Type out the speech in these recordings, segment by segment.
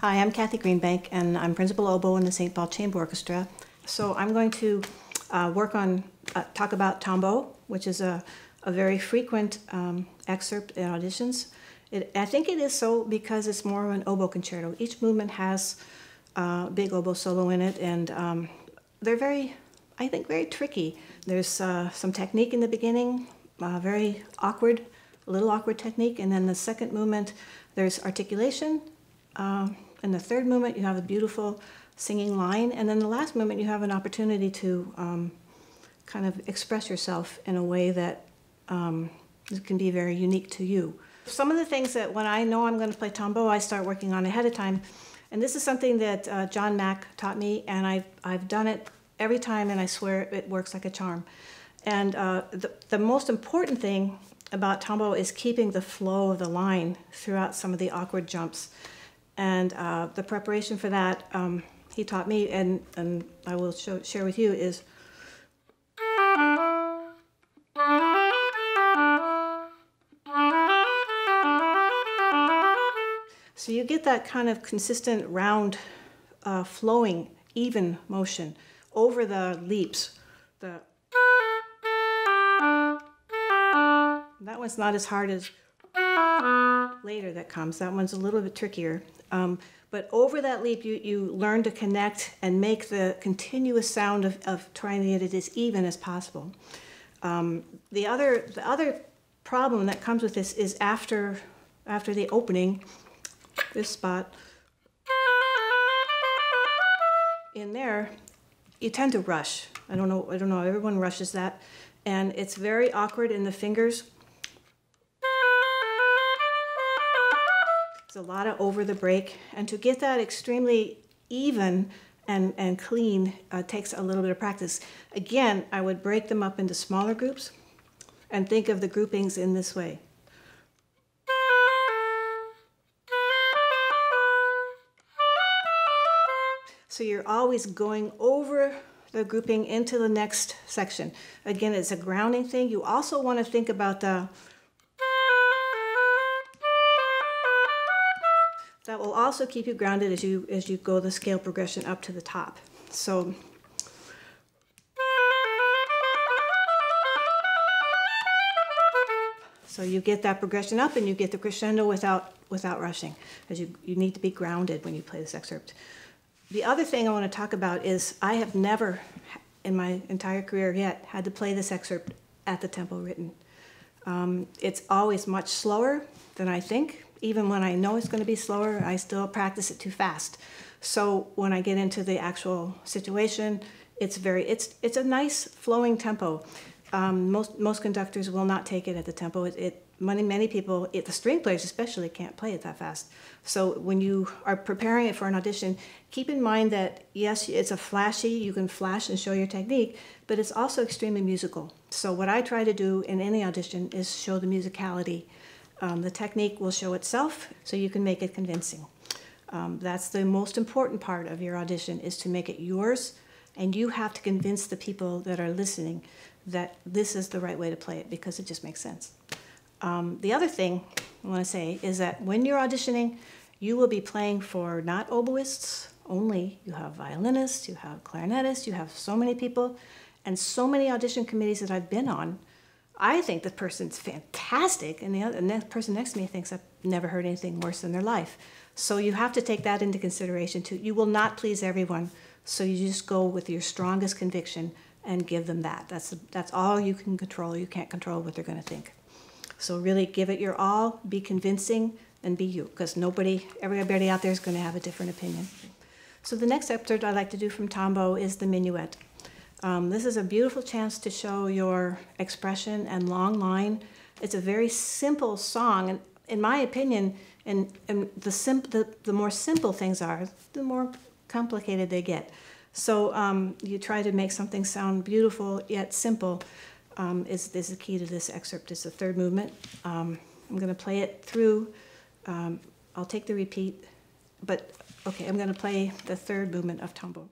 I'm Kathy Greenbank, and I'm principal oboe in the St. Paul Chamber Orchestra. So I'm going to uh, work on, uh, talk about tombeau, which is a, a very frequent um, excerpt in auditions. It, I think it is so because it's more of an oboe concerto. Each movement has a uh, big oboe solo in it, and um, they're very, I think, very tricky. There's uh, some technique in the beginning, uh, very awkward, a little awkward technique, and then the second movement, there's articulation. Um, in the third movement, you have a beautiful singing line, and then the last movement, you have an opportunity to um, kind of express yourself in a way that um, can be very unique to you. Some of the things that when I know I'm going to play tombeau, I start working on ahead of time. And this is something that uh, John Mack taught me, and I've, I've done it every time, and I swear it works like a charm. And uh, the, the most important thing about tombeau is keeping the flow of the line throughout some of the awkward jumps. And uh, the preparation for that, um, he taught me, and, and I will show, share with you, is So you get that kind of consistent, round, uh, flowing, even motion over the leaps. The that one's not as hard as later that comes. That one's a little bit trickier. Um, but over that leap, you, you learn to connect and make the continuous sound of, of trying to get it as even as possible. Um, the other the other problem that comes with this is after after the opening, this spot, in there, you tend to rush. I don't know, I don't know, everyone rushes that. And it's very awkward in the fingers. A lot of over the break. And to get that extremely even and, and clean uh, takes a little bit of practice. Again, I would break them up into smaller groups and think of the groupings in this way. So you're always going over the grouping into the next section. Again, it's a grounding thing. You also want to think about the also keep you grounded as you as you go the scale progression up to the top. So So you get that progression up and you get the crescendo without without rushing, because you, you need to be grounded when you play this excerpt. The other thing I want to talk about is I have never, in my entire career yet, had to play this excerpt at the tempo written. Um, it's always much slower than I think. Even when I know it's going to be slower, I still practice it too fast. So when I get into the actual situation, it's very it's it's a nice flowing tempo. Um, most most conductors will not take it at the tempo. It, it many many people, it, the string players especially, can't play it that fast. So when you are preparing it for an audition, keep in mind that yes, it's a flashy. You can flash and show your technique, but it's also extremely musical. So what I try to do in any audition is show the musicality. Um, the technique will show itself, so you can make it convincing. Um, that's the most important part of your audition is to make it yours, and you have to convince the people that are listening that this is the right way to play it because it just makes sense. Um, the other thing I want to say is that when you're auditioning, you will be playing for not oboists only. You have violinists, you have clarinetists, you have so many people, and so many audition committees that I've been on. I think the person's fantastic, and the, other, and the person next to me thinks I've never heard anything worse in their life. So you have to take that into consideration too. You will not please everyone, so you just go with your strongest conviction and give them that. That's, that's all you can control. You can't control what they're going to think. So really give it your all, be convincing, and be you, because nobody, everybody out there is going to have a different opinion. So the next excerpt I'd like to do from Tombeau is the minuet. Um, this is a beautiful chance to show your expression and long line. It's a very simple song, and in my opinion, and, and the, simp- the, the more simple things are, the more complicated they get. So um, you try to make something sound beautiful yet simple um, is, is the key to this excerpt. It's the third movement. Um, I'm going to play it through. Um, I'll take the repeat, but okay, I'm going to play the third movement of tombeau.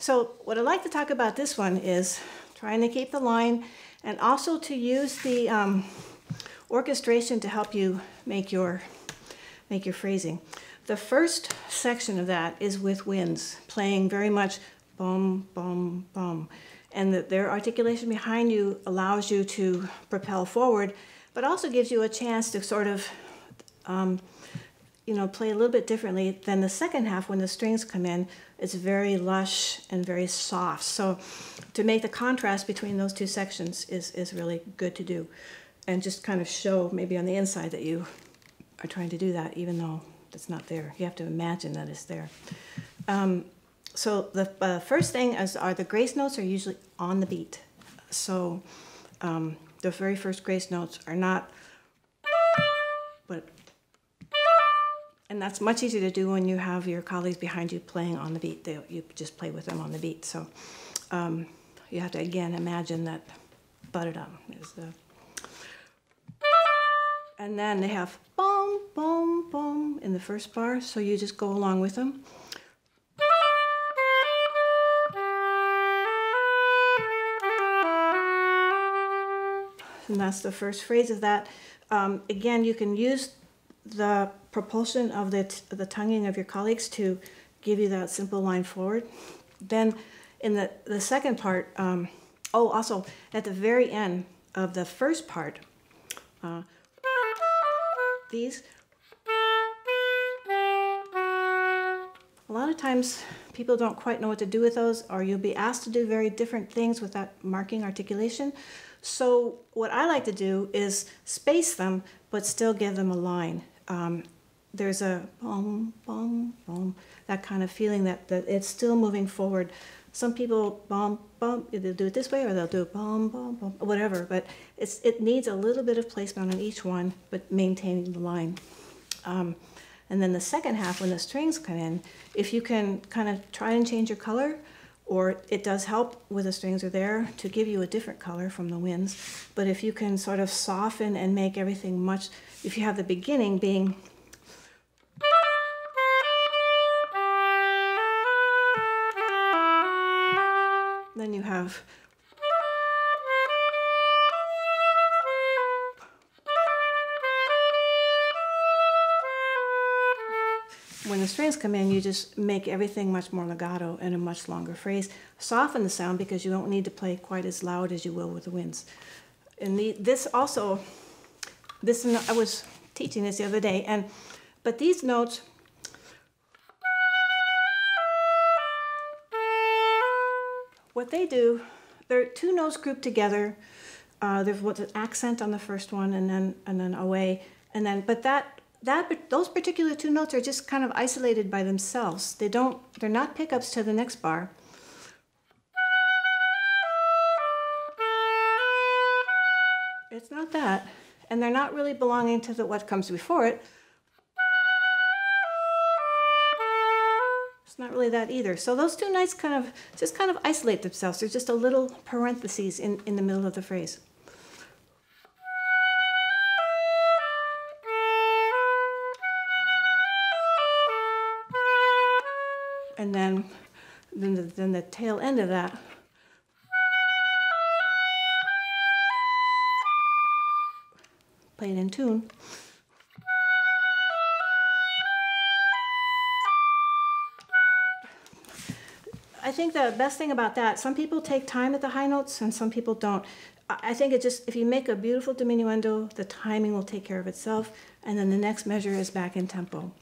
So what I'd like to talk about this one is trying to keep the line and also to use the um, orchestration to help you make your, make your phrasing. The first section of that is with winds, playing very much bum, bum, bum. And the, their articulation behind you allows you to propel forward, but also gives you a chance to sort of um, you know, play a little bit differently than the second half when the strings come in. It's very lush and very soft. So to make the contrast between those two sections is, is really good to do. And just kind of show maybe on the inside that you are trying to do that even though it's not there. You have to imagine that it's there. Um, so the uh, first thing is are the grace notes are usually on the beat. So um, the very first grace notes are not, but and that's much easier to do when you have your colleagues behind you playing on the beat. They, you just play with them on the beat. So um, you have to, again, imagine that is the... And then they have boom, boom, boom in the first bar, so you just go along with them. And that's the first phrase of that. Um, again, you can use the propulsion of the, the tonguing of your colleagues to give you that simple line forward. Then in the, the second part, um, oh, also at the very end of the first part, uh, these, a lot of times people don't quite know what to do with those or you'll be asked to do very different things with that marking articulation. So what I like to do is space them but still give them a line um, there's a boom, boom, boom, that kind of feeling that, that it's still moving forward. Some people bum, bum, they'll do it this way or they'll do bum, bum, bum, whatever, but it's, it needs a little bit of placement on each one, but maintaining the line. Um, and then the second half, when the strings come in, if you can kind of try and change your color, or it does help with the strings are there to give you a different color from the winds. But if you can sort of soften and make everything much, if you have the beginning being have when the strings come in, you just make everything much more legato and a much longer phrase. Soften the sound because you don't need to play quite as loud as you will with the winds. And the, this also, this I was teaching this the other day, and but these notes, what they do, they're two notes grouped together. Uh, there's what's an accent on the first one, and then and then away, and then but that that those particular two notes are just kind of isolated by themselves. They don't they're not pickups to the next bar. It's not that. And they're not really belonging to the what comes before it. Not really that either. So those two notes kind of just kind of isolate themselves. There's just a little parentheses in, in the middle of the phrase. and then, then, the, then the tail end of that played in tune. I think the best thing about that, some people take time at the high notes and some people don't. I think it just, if you make a beautiful diminuendo, the timing will take care of itself, and then the next measure is back in tempo.